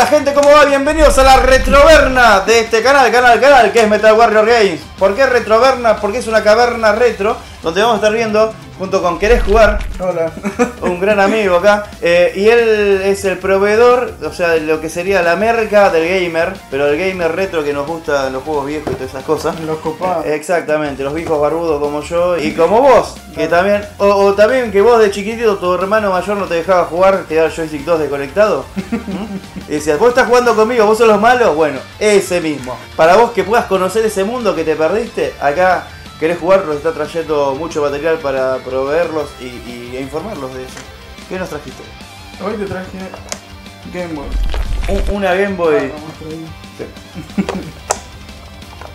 Hola gente, ¿cómo va? Bienvenidos a la retroverna de este canal, canal, canal, que es Metal Warrior Games. ¿Por qué retroverna? Porque es una caverna retro donde vamos a estar viendo, junto con Querés Jugar, Hola. un gran amigo acá, eh, y él es el proveedor, o sea, de lo que sería la merca del gamer, pero el gamer retro que nos gusta los juegos viejos y todas esas cosas. Los copados. Eh, Exactamente, los viejos barbudos como yo y como vos, que también, o, o también que vos de chiquitito tu hermano mayor no te dejaba jugar, te daba el joystick 2 desconectado. ¿Mm? Y decías, vos estás jugando conmigo, vos sos los malos, bueno, ese mismo. Para vos que puedas conocer ese mundo que te perdiste, acá querés jugar, nos está trayendo mucho material para proveerlos y, y- e informarlos de eso. ¿Qué nos trajiste? Hoy te traje Game Boy. Un- una Game Ah, Boy. ahí.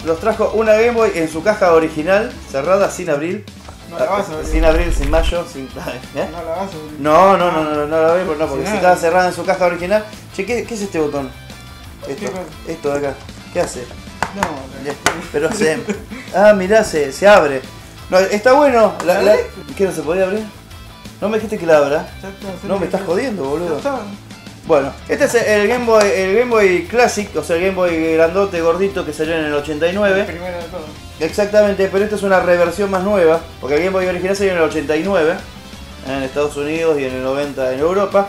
Los trajo una Game Boy en su caja original, cerrada, sin abrir. No la vas a abrir. Sin abrir, sin mayo, sin. ¿eh? No la vas a abrir. No, no, no, no, no, no la abrí, no, porque si estaba cerrada en su caja original. Che, ¿qué, qué es este botón? Esto, esto de acá. ¿Qué hace? No, Ya, Pero se. Ah, mirá, se, se abre. No, está bueno. La, la- ¿Qué no se podía abrir? No me dijiste que la abra. No me estás jodiendo, boludo. Bueno, este es el Game Boy, el Game Boy Classic, o sea, el Game Boy grandote, gordito que salió en el El 89. primero de todo. Exactamente, pero esta es una reversión más nueva, porque el Game Boy original salió en el 89 en Estados Unidos y en el 90 en Europa.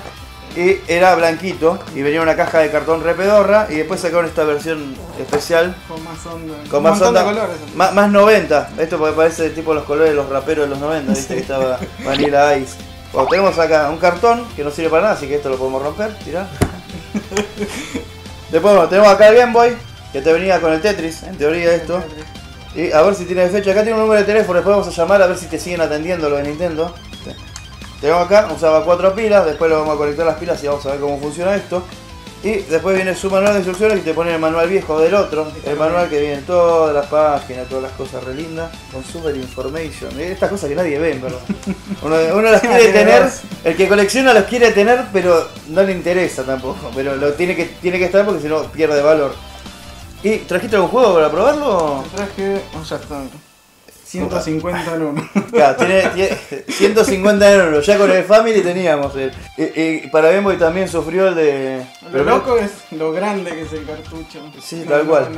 Y era blanquito y venía una caja de cartón repedorra y después sacaron esta versión especial Con más onda. con más onda, de colores. más, más 90. Esto porque parece tipo los colores de los raperos de los 90, viste que estaba Vanilla Ice. Bueno, tenemos acá un cartón que no sirve para nada, así que esto lo podemos romper, tirar. Después bueno, tenemos acá el Game Boy, que te venía con el Tetris, en teoría esto. Y a ver si tiene fecha. Acá tiene un número de teléfono, después vamos a llamar a ver si te siguen atendiendo lo de Nintendo. Tenemos acá, usaba cuatro pilas, después lo vamos a conectar las pilas y vamos a ver cómo funciona esto. Y después viene su manual de instrucciones y te pone el manual viejo del otro. El manual que viene todas las páginas, todas las cosas re lindas. Con super information. Eh, Estas cosas que nadie ve, en verdad. Uno, uno las quiere tener, el que colecciona los quiere tener, pero no le interesa tampoco. Pero lo tiene que, tiene que estar porque si no pierde valor. ¿Y trajiste algún juego para probarlo? Traje. Ya está. 150 en uno. Claro, tiene, tiene 150 euros. Ya con el Family teníamos. el- para Game Boy también sufrió el de. Lo pero loco es lo grande que es el cartucho. Sí, No, tal no, cual.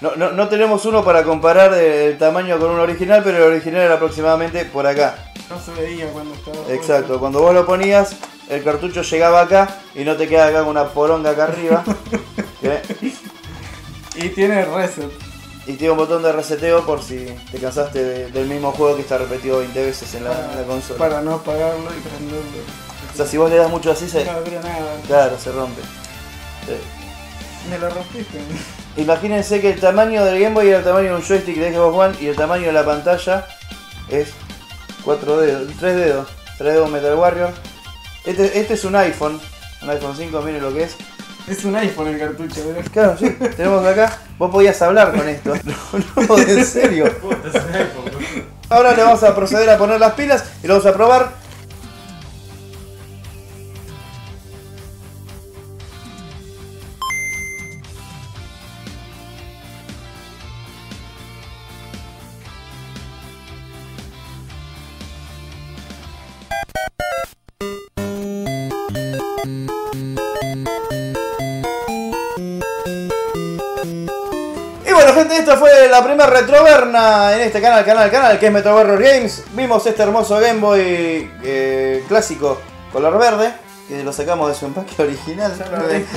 No. No, no, tenemos uno para comparar el tamaño con un original, pero el original era aproximadamente por acá. No se veía cuando estaba. Exacto, cuando vos lo ponías, el cartucho llegaba acá y no te queda acá con una poronga acá arriba. ¿Qué? Y tiene reset. Y tiene un botón de reseteo por si te cansaste de- del mismo juego que está repetido 20 veces en la, en la consola. Para no apagarlo y prenderlo. O sea, si vos le das mucho así, se, No nada. claro, se rompe. Eh, Me lo rompiste. Imagínense que el tamaño del Game Boy era el tamaño de un joystick de Xbox One y el tamaño de la pantalla es 4 dedos, 3 dedos, 3 dedos Metal Warrior. Este, este es un iPhone, un iPhone 5, miren lo que es. Es un iPhone el cartucho, ¿verdad? Claro, sí, tenemos acá, vos podías hablar con esto. No, no, en serio. Ahora le vamos a proceder a poner las pilas y lo vamos a probar. Y bueno gente, esta fue la primera retroverna en este canal, canal, canal, que es Metro Warrior Games. Vimos este hermoso Game Boy eh, clásico color verde, que lo sacamos de su empaque original.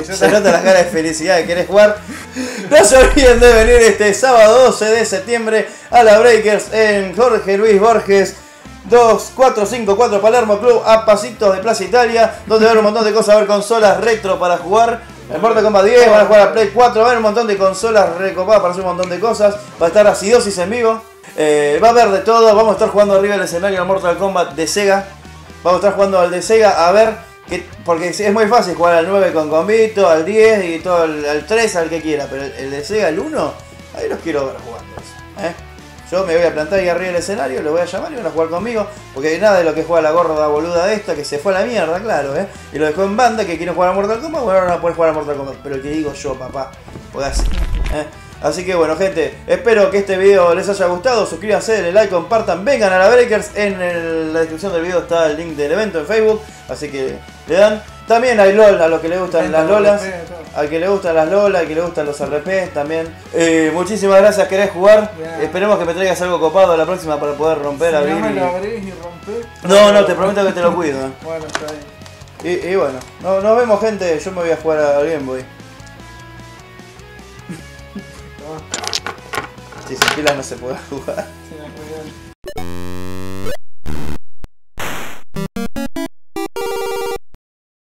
Se nota la cara de felicidad que querés jugar. No se olviden de venir este sábado 12 de septiembre a la Breakers en Jorge Luis Borges. 2454 Palermo Club a pasitos de Plaza Italia, donde va a haber un montón de cosas, va a haber consolas retro para jugar. El Mortal Kombat 10, van a jugar a Play 4, va a haber un montón de consolas recopadas para hacer un montón de cosas. Va a estar Acidosis en vivo. Eh, va a haber de todo, vamos a estar jugando arriba del escenario al Mortal Kombat de Sega. Vamos a estar jugando al de Sega a ver, que, porque es muy fácil jugar al 9 con combito, al 10 y todo, el- al 3, al que quiera. Pero el, el de Sega, el 1, ahí los quiero ver jugando. ¿eh? Yo me voy a plantar ahí arriba del escenario, los voy a llamar y van a jugar conmigo. Porque nada de lo que juega la gorda boluda esta, que se fue a la mierda, claro, ¿eh? Y lo dejó en banda, que quieren jugar a Mortal Kombat, bueno, ahora a poder jugar a Mortal Kombat. Pero el que digo yo, papá, así, ¿eh? Así que bueno, gente, espero que este video les haya gustado. Suscríbanse, denle like, compartan, vengan a la Breakers. En el- la descripción del video está el link del evento en Facebook. Así que le dan. También hay LOL a los que les gustan las lolas. Todo. al que le gustan las Lola, al que le gustan los RP también. Eh, muchísimas gracias, querés jugar. Esperemos que me traigas algo copado la próxima para poder romper, Si abrir. no me lo abrís y rompés. No, no, te prometo que te lo cuido. eh. Bueno, está bien. Y, y bueno, no- nos vemos gente, yo me voy a jugar al Game Boy. Si sin pilas no se puede jugar.